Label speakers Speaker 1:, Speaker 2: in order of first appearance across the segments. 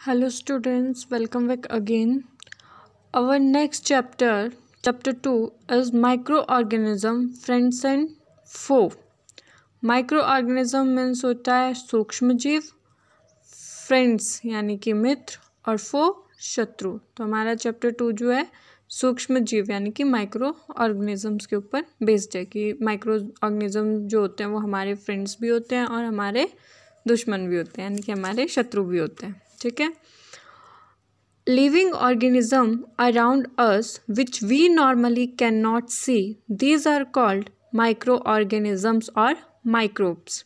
Speaker 1: Hello students, welcome back again. Our next chapter, chapter 2 is microorganism friends and foe. Microorganism means होता है सूक्ष्म जीव friends यानी कि मित्र और फो शत्रु तो हमारा चैप्टर टू जो है सूक्ष्म जीव यानी कि माइक्रो ऑर्गेनिजम्स के ऊपर बेस्ड है कि माइक्रो ऑर्गेनिज्म जो होते हैं वो हमारे फ्रेंड्स भी होते हैं और हमारे दुश्मन भी होते हैं यानी कि हमारे शत्रु भी होते हैं ठीक है? Living organism around us which we normally can not see these are called micro organisms और माइक्रोब्स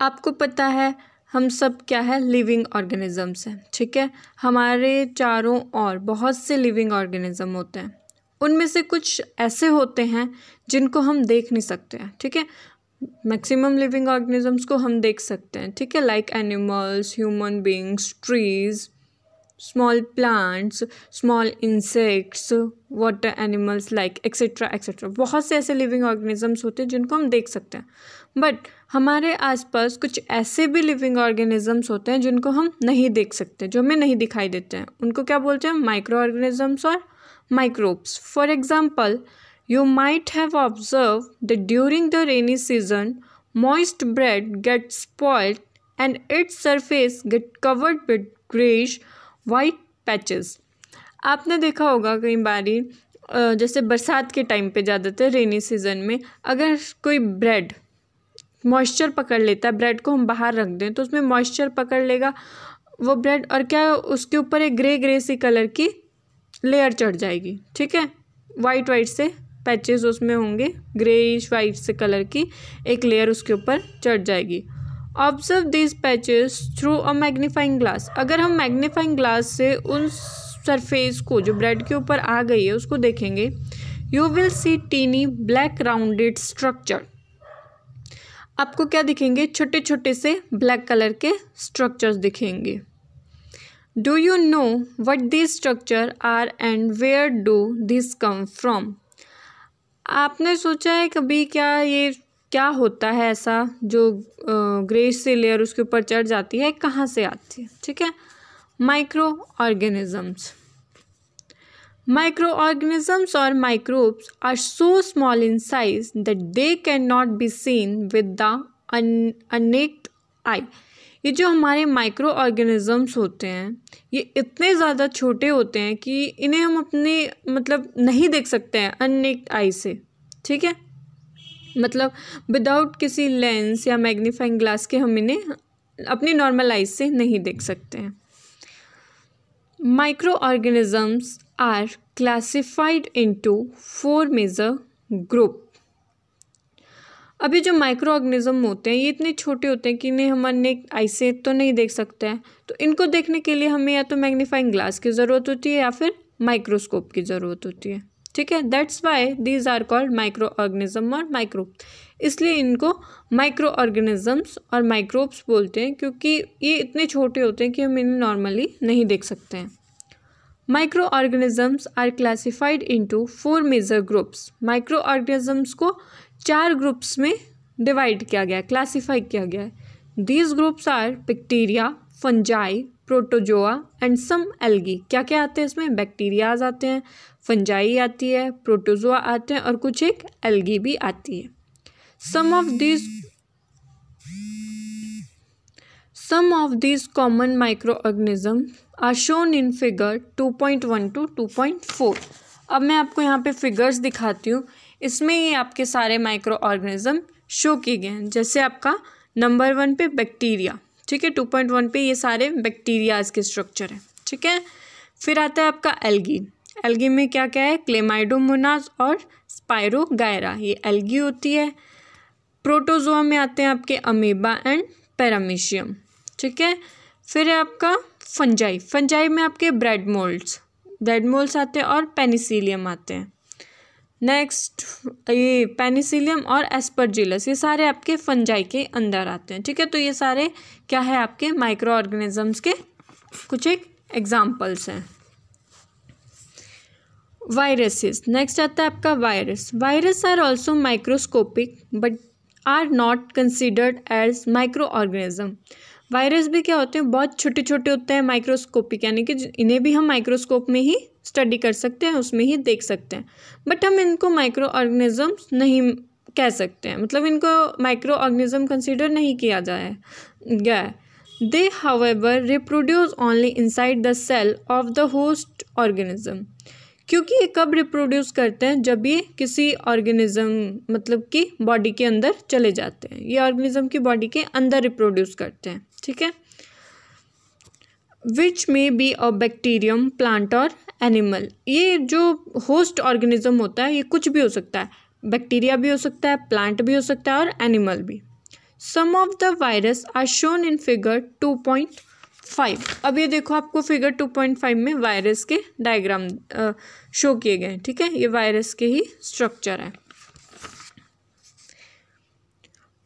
Speaker 1: आपको पता है, हम सब क्या है? लिविंग ऑर्गेनिजम्स हैं, ठीक है? हमारे चारों ओर बहुत से लिविंग ऑर्गेनिज्म होते हैं। उनमें से कुछ ऐसे होते हैं जिनको हम देख नहीं सकते हैं, ठीक है? मैक्सिमम लिविंग ऑर्गेनिजम्स को हम देख सकते हैं, ठीक है? Like animals human beings trees small plants small insects water animals like etcetera etcetera बहुत से ऐसे लिविंग ऑर्गेनिजम्स होते हैं जिनको हम देख सकते हैं। बट हमारे आसपास कुछ ऐसे भी लिविंग ऑर्गेनिजम्स होते हैं जिनको हम नहीं देख सकते, जो हमें नहीं दिखाई देते हैं। उनको क्या बोलते हैं? माइक्रो ऑर्गेनिजम्स और microbes for example You might have observed that during the rainy season, moist bread gets spoiled and its surface get covered with grayish white patches. आपने देखा होगा कई बारी जैसे बरसात के टाइम पे ज़्यादातर रेनी सीज़न में अगर कोई ब्रेड मॉइस्चर पकड़ लेता है ब्रेड को हम बाहर रख दें तो उसमें मॉइस्चर पकड़ लेगा वो ब्रेड और क्या उसके ऊपर एक ग्रे ग्रे सी कलर की लेयर चढ़ जाएगी ठीक है वाइट वाइट से पैचेस उसमें होंगे ग्रेइश वाइट से कलर की एक लेयर उसके ऊपर चढ़ जाएगी। Observe this patches through a magnifying glass अगर हम मैग्नीफाइंग ग्लास से उन सरफेस को, जो ब्रेड के ऊपर आ गई है, उसको देखेंगे you will see tiny black rounded structure आपको क्या दिखेंगे? छोटे छोटे से ब्लैक कलर के स्ट्रक्चर्स दिखेंगे। Do you know what this structure are and where do this come from आपने सोचा है कभी क्या ये, क्या होता है ऐसा जो ग्रेस से लेयर उसके ऊपर चढ़ जाती है, कहाँ से आती है? ठीक है? माइक्रो ऑर्गेनिजम्स माइक्रो ऑर्गेनिजम्स और microbes are so small in size that they can not be seen with the unaided eye ये जो हमारे माइक्रो ऑर्गेनिजम्स होते हैं, ये इतने ज़्यादा छोटे होते हैं कि इन्हें हम अपने मतलब नहीं देख सकते हैं अनेक्ट आई से, ठीक है? मतलब विदाउट किसी लेंस या मैग्नीफाइंग ग्लास के हम इन्हें अपनी नॉर्मल आइज़ से नहीं देख सकते हैं। Micro organisms are classified into four major group अभी जो माइक्रो ऑर्गेनिज्म होते हैं, ये इतने छोटे होते हैं कि इन्हें हम अन्य आई से तो नहीं देख सकते हैं। तो इनको देखने के लिए हमें या तो मैग्नीफाइंग ग्लास की ज़रूरत होती है या फिर माइक्रोस्कोप की ज़रूरत होती है। ठीक है? That's why these are called micro organism और माइक्रो इसलिए इनको माइक्रो ऑर्गेनिजम्स और माइक्रोब्स बोलते हैं, क्योंकि ये इतने छोटे होते हैं कि हम इन्हें नॉर्मली नहीं देख सकते हैं। Micro organisms are classified into four major groups micro organisms को चार ग्रुप्स में डिवाइड किया गया है क्लासीफाई किया गया है। These groups are bacteria fungi protozoa and some algae क्या क्या आते हैं इसमें? बैक्टीरियाज आते हैं फंजाई आती है प्रोटोजोआ आते हैं और कुछ एक एल्गी भी आती है। Some of these some of these common micro organism are shown in figure two point one two two point four अब मैं आपको यहाँ पे फिगर्स दिखाती हूँ। इसमें ये आपके सारे माइक्रो ऑर्गेनिज्म शो किए गए हैं। जैसे आपका नंबर वन पे बैक्टीरिया ठीक है? टू पॉइंट वन पे ये सारे बैक्टीरियाज के स्ट्रक्चर हैं, ठीक है? फिर आता है आपका एल्गी एल्गी में क्या क्या है? क्लेमाइडोमोनाज और स्पायरोगायरा ये एल्गी होती है। प्रोटोजोआ में आते हैं आपके अमीबा एंड पैरामीशियम ठीक है? फिर है आपका फंजाई फंजाई में आपके ब्रेड मोल्ड्स ब्रेड मोल्ड्स आते हैं और पेनिसिलियम आते हैं। नेक्स्ट ये पेनिसिलियम और एस्परजिलस ये सारे आपके फंजाई के अंदर आते हैं, ठीक है? तो ये सारे क्या है आपके माइक्रो ऑर्गेनिजम्स के? कुछ एक एग्जाम्पल्स हैं। वायरसेस नेक्स्ट आता है आपका virus virus are also microscopic but are not considered as micro organism virus भी क्या होते हैं? बहुत छोटे छोटे होते हैं माइक्रोस्कोपिक यानी कि इन्हें भी हम माइक्रोस्कोप में ही स्टडी कर सकते हैं, उसमें ही देख सकते हैं। बट हम इनको माइक्रो ऑर्गेनिजम्स नहीं कह सकते हैं। मतलब इनको माइक्रो ऑर्गेनिज्म कंसिडर नहीं किया जाए, गया they however reproduce only inside the cell of the host organism क्योंकि ये कब रिप्रोड्यूस करते हैं? जब ये किसी ऑर्गेनिज्म मतलब कि बॉडी के अंदर चले जाते हैं। ये ऑर्गेनिज्म की बॉडी के अंदर रिप्रोड्यूस करते हैं, ठीक है? Which may be a bacterium plant और एनिमल। ये जो होस्ट ऑर्गेनिज्म होता है, ये कुछ भी हो सकता है। बैक्टीरिया भी हो सकता है, प्लांट भी हो सकता है और एनिमल भी। Some of the virus are shown in figure two point five. अब ये देखो आपको फिगर टू पॉइंट फाइव में वायरस के डायग्राम शो किए गए हैं, ठीक है? ये वायरस के ही स्ट्रक्चर है।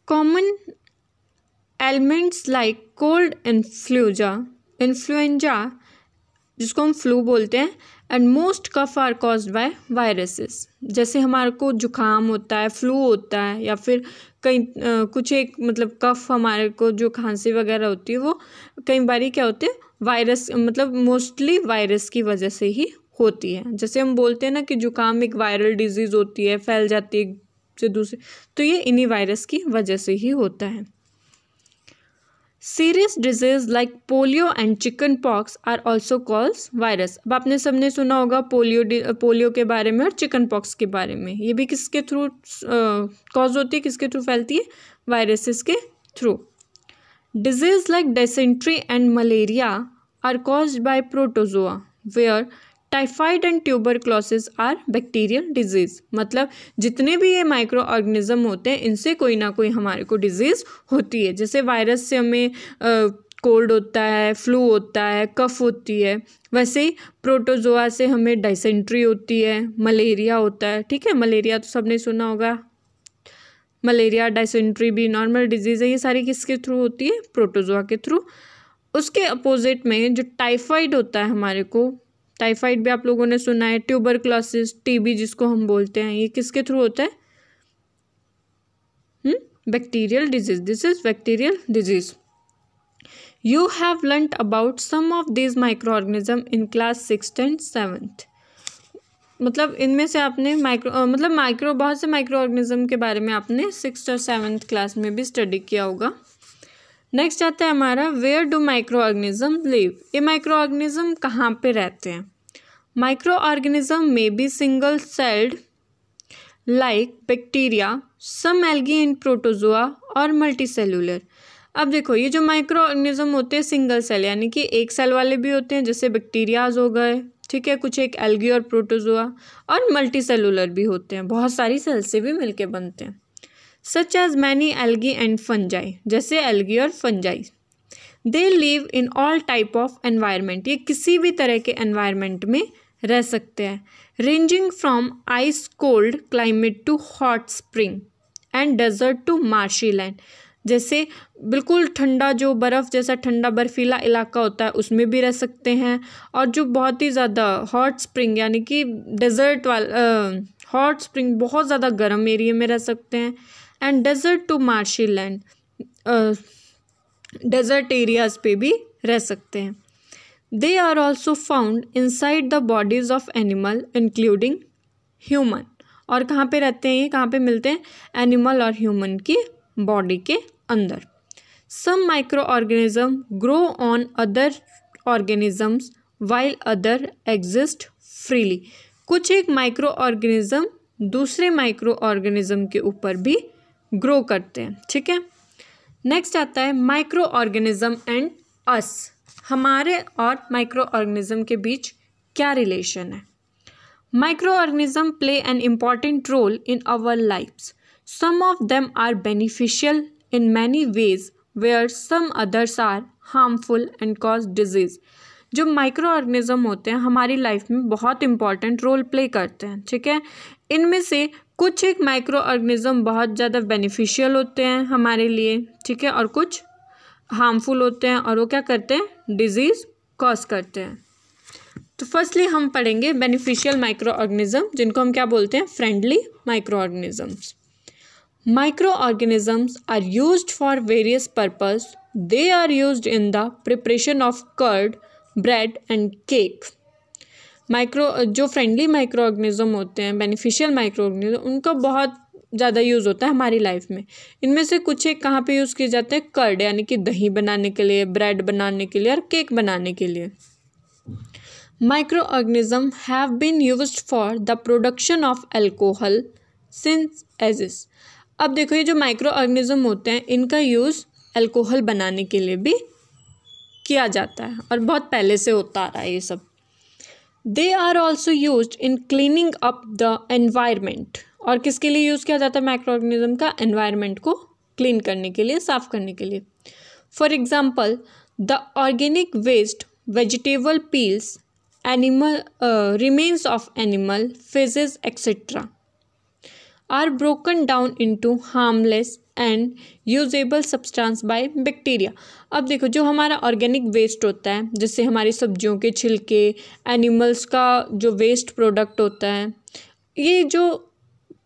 Speaker 1: Common elements like cold influenza influenza जिसको हम फ्लू बोलते हैं and most cough are cause by viruses जैसे हमारे को जुकाम होता है, फ्लू होता है, या फिर कई कुछ एक मतलब कफ हमारे को जो खांसी वगैरह होती है, वो कई बारी क्या होते हैं वायरस मतलब मोस्टली वायरस की वजह से ही होती है. जैसे हम बोलते हैं ना कि जुकाम एक वायरल डिज़ीज़ होती है, फैल जाती है से दूसरे तो ये इन्हीं वायरस की वजह से ही होता है. Serious disease like polio and chicken pox are also calls virus अब आपने सबने सुना होगा पोलियो पोलियो के बारे में और चिकन पॉक्स के बारे में। ये भी किसके थ्रू कॉज होती है, किसके थ्रू फैलती है? वायरसेस के through disease like dysentery and malaria are caused by protozoa where typhoid and tuberculosis are bacterial disease मतलब जितने भी ये माइक्रो ऑर्गेनिज्म होते हैं, इनसे कोई ना कोई हमारे को डिज़ीज़ होती है। जैसे वायरस से हमें कोल्ड होता है फ्लू होता है कफ होती है, वैसे ही प्रोटोजोआ से हमें डाइसेंट्री होती है मलेरिया होता है। ठीक है? मलेरिया तो सबने सुना होगा। मलेरिया डाइसेंट्री भी नॉर्मल डिज़ीज़ है। ये सारी किसके थ्रू होती है? प्रोटोजोआ के थ्रू उसके अपोजिट में जो टाइफाइड होता है हमारे को टाइफाइड भी आप लोगों ने सुना है ट्यूबर क्लासेस टीबी जिसको हम बोलते हैं, ये किसके थ्रू होता है? Bacterial disease this is bacterial disease you have learn about some of this micro organism in class six and seventh मतलब इनमें से आपने माइक्रो मतलब माइक्रो बहुत से माइक्रो ऑर्गेनिज्म के बारे में आपने सिक्स और सेवन्थ क्लास में भी स्टडी किया होगा। नेक्स्ट आता है हमारा where do micro organism live ये माइक्रो ऑर्गेनिज्म कहाँ पे रहते हैं? माइक्रो ऑर्गेनिज्म में be single celled like bacteria some algae in protozoa और मल्टी सेलुलर अब देखो, ये जो माइक्रो ऑर्गेनिज्म होते हैं सिंगल सेल यानी कि एक सेल वाले भी होते हैं, जैसे बैक्टीरियाज हो गए, ठीक है, कुछ एक एल्गी और प्रोटोजोआ और मल्टी सेलुलर भी होते हैं। बहुत सारी सेल से भी मिलके बनते हैं। Such as many algae and fungi जैसे एल्गी और fungi they live in all type of environment ये किसी भी तरह के एनवायरमेंट में रह सकते हैं. Ranging from ice cold climate to hot spring and desert to marshy land जैसे बिल्कुल ठंडा जो बर्फ़ जैसा ठंडा बर्फीला इलाका होता है, उसमें भी रह सकते हैं. और जो बहुत ही ज़्यादा हॉट स्प्रिंग यानी कि डेजर्ट वाला हॉट स्प्रिंग बहुत ज़्यादा गर्म एरिया में रह सकते हैं. And desert to marshy land desert areas पे भी रह सकते हैं। They are also found inside the bodies of animal including human और कहाँ पे रहते हैं ये? कहाँ पे मिलते हैं? एनिमल और ह्यूमन की बॉडी के अंदर। Some micro organism grow on other organisms while other exist freely कुछ एक माइक्रो ऑर्गेनिज्म दूसरे माइक्रो ऑर्गेनिज्म के ऊपर भी ग्रो करते हैं, ठीक है? नेक्स्ट आता है माइक्रो ऑर्गेनिज्म एंड अस हमारे और माइक्रो ऑर्गेनिज्म के बीच क्या रिलेशन है? Micro organism play an important role in our lifes some of them are beneficial in many ways where some others are harmful and cause disease जो micro organism होते हैं, हमारी life में बहुत important role play करते हैं, ठीक है? इनमें से कुछ एक माइक्रो ऑर्गेनिज़म बहुत ज़्यादा बेनिफिशियल होते हैं हमारे लिए, ठीक है? और कुछ हार्मफुल होते हैं और वो क्या करते हैं? डिज़ीज़ कॉज करते हैं। तो फर्स्टली हम पढ़ेंगे बेनिफिशियल माइक्रो ऑर्गेनिज़म जिनको हम क्या बोलते हैं? Friendly micro organisms micro organisms are use for various purpose they are use in the preparation of curd bread and cake micro जो फ्रेंडली माइक्रो ऑर्गेनिज्म होते हैं बेनिफिशियल माइक्रो ऑर्गेनिज्म उनका बहुत ज़्यादा यूज़ होता है हमारी लाइफ में। इनमें से कुछ एक कहाँ पे यूज़ किए जाते हैं? कर्ड यानी कि दही बनाने के लिए ब्रेड बनाने के लिए और केक बनाने के लिए। Micro organism have been use for the production of alcohol since ages अब देखो ये जो माइक्रो ऑर्गेनिज्म होते हैं, इनका यूज़ एल्कोहल बनाने के लिए भी किया जाता है और बहुत पहले से होता आ रहा है ये सब। They are also use in cleaning up the environment और किसके लिए यूज़ किया जाता है? माइक्रो ऑर्गेनिज्म का एनवायरमेंट को क्लीन करने के लिए, साफ़ करने के लिए। For example the organic waste vegetable peels animal remains of animal faeces etcetera are broken down into harmless and usable substance by bacteria अब देखो, जो हमारा ऑर्गेनिक वेस्ट होता है, जिससे हमारी सब्जियों के छिलके एनिमल्स का जो वेस्ट प्रोडक्ट होता है, ये जो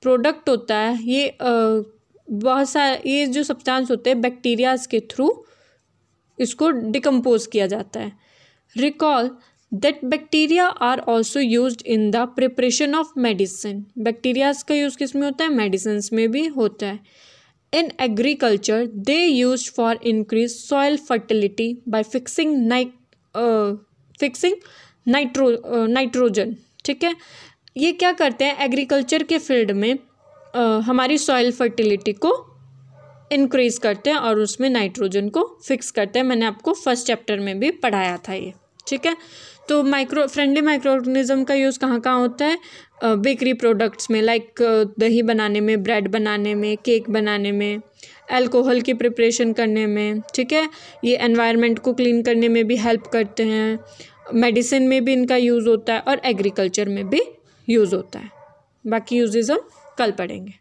Speaker 1: प्रोडक्ट होता है, ये बहुत सारे ये जो सब्सटेंस होते हैं बैक्टीरियाज के थ्रू इसको डिकम्पोज किया जाता है। Recall that bacteria are also use in the preparation of medicine bacterias का यूज़ किसमें होता है? मेडिसिन में भी होता है। In agriculture they use for increase soil fertility by fixing night fixing nitro nitrogen ठीक है? ये क्या करते हैं? एग्रीकल्चर के फ़ील्ड में आ, हमारी सॉइल फर्टिलिटी को इंक्रीज़ करते हैं और उसमें नाइट्रोजन को फिक्स करते हैं। मैंने आपको फ़र्स्ट चैप्टर में भी पढ़ाया था ये। ठीक है? तो माइक्रो फ्रेंडली माइक्रो ऑर्गेनिज्म का यूज़ कहाँ कहाँ होता है? बेकरी प्रोडक्ट्स में लाइक दही बनाने में ब्रेड बनाने में केक बनाने में अल्कोहल की प्रिपरेशन करने में, ठीक है? ये एनवायरनमेंट को क्लीन करने में भी हेल्प करते हैं। मेडिसिन में भी इनका यूज़ होता है और एग्रीकल्चर में भी यूज़ होता है। बाकी यूजेज़ हम कल पढ़ेंगे।